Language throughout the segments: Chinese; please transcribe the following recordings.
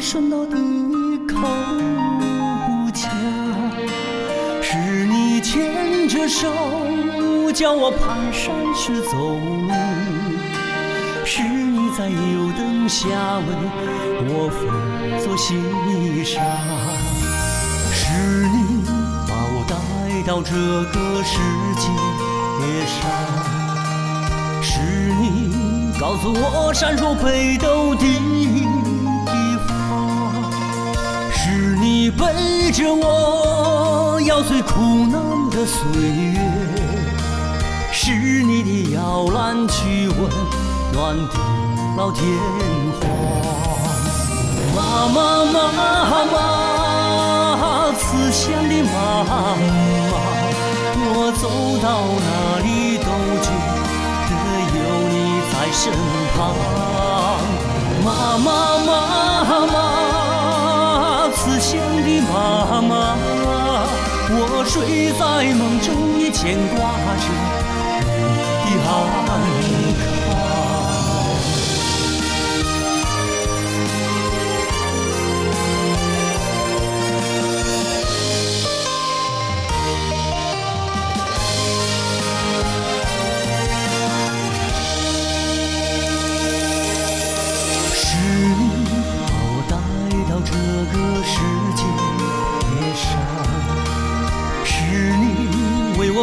顺溜的口腔，是你牵着手教我蹒跚学走路，是你在油灯下为我缝做衣裳，是你把我带到这个世界上，是你告诉我山若北斗的。你背着我摇碎苦难的岁月，是你的摇篮去温暖地老天荒。妈妈妈妈，慈祥的妈妈，我走到哪里都觉得有你在身旁。妈妈妈睡在梦中也牵挂着你的安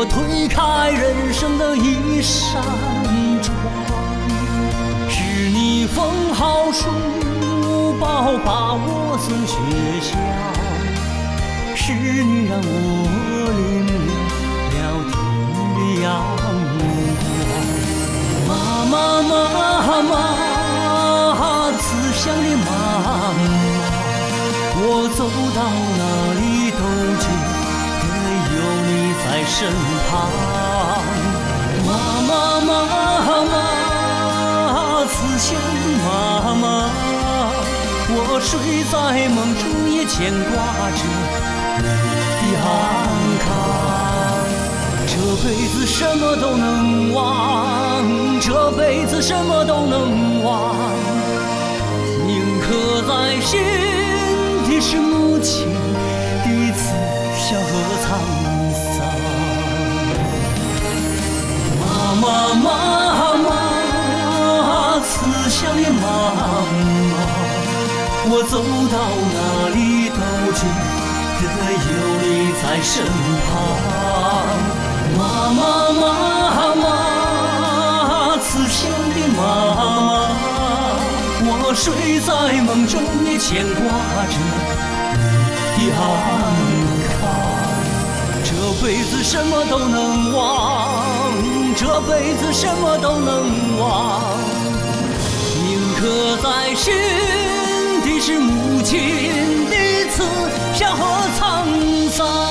推开人生的一扇窗，是你缝好书包把我送学校，是你让我领略了天的阳光。妈妈妈妈，慈祥的妈妈，我走到哪身旁。妈妈妈妈，慈祥妈妈，我睡在梦中也牵挂着你的安康。这辈子什么都能忘，这辈子什么都能忘，妈妈，慈祥的妈妈，我走到哪里都觉得有你在身旁。妈妈妈妈，慈祥的妈妈，我睡在梦中也牵挂着你的安康。这辈子什么都能忘，这辈子什么都能忘，铭刻在心的是母亲的慈祥和沧桑。